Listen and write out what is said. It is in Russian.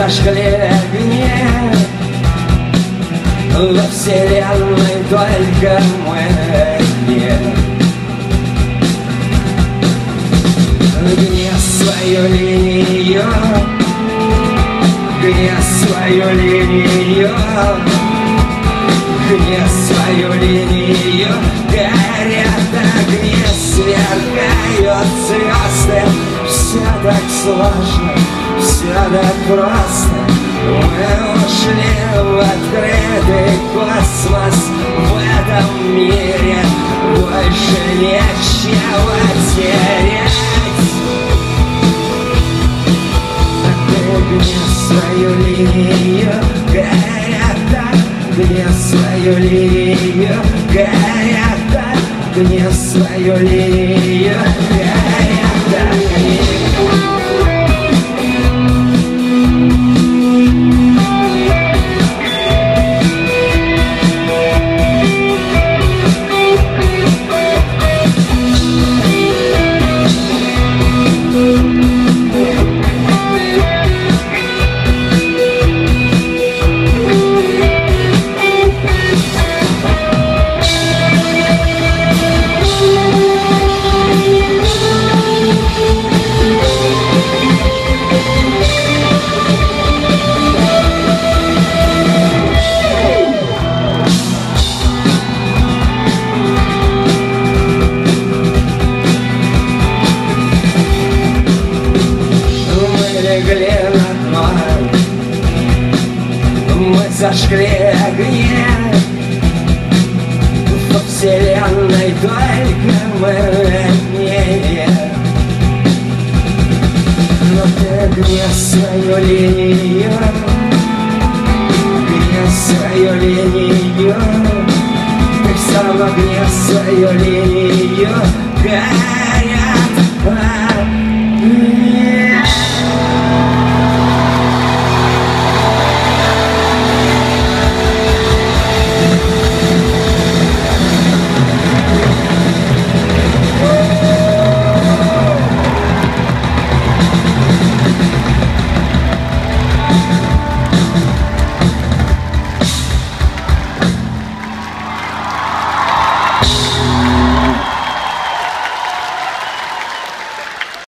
зажгли огни Во вселенной только мы одни Гни свою линию Гни свою линию Гни свою линию Горят огни, сверкают звезды Все так сложно, все так просто Мы ушли в открытый космос. В этом мире больше нечего терять Гни свою линию, горят Гни свою линию, горят Гни свою линию, горят зажгли огни Во вселенной только мы одни Но ты гни свою линию Гни свою линию Ты равно гни свою линию Горят Yes!